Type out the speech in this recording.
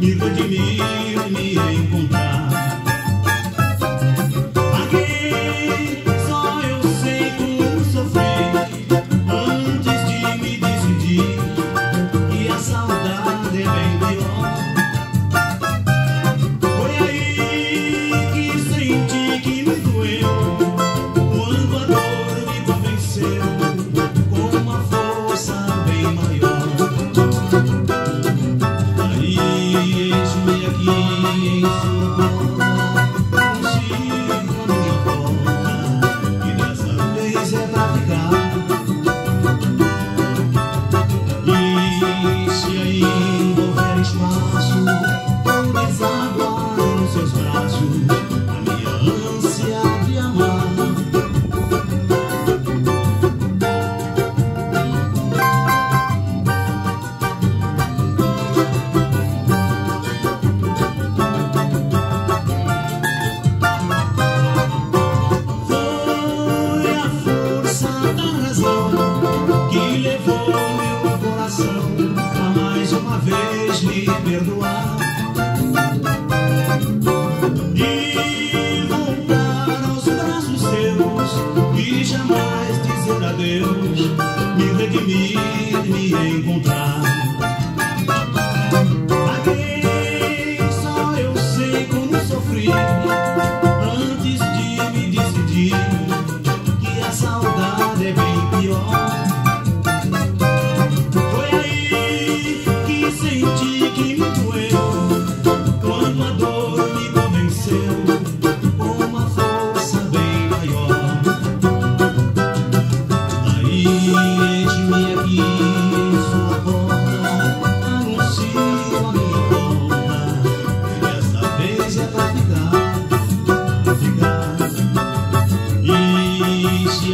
amigo de mim. vez me perdoar e voltar aos braços seus e jamais dizer adeus, me redimir, me encontrar. A quem só eu sei como sofri antes de me decidir que a saudade é bem pior.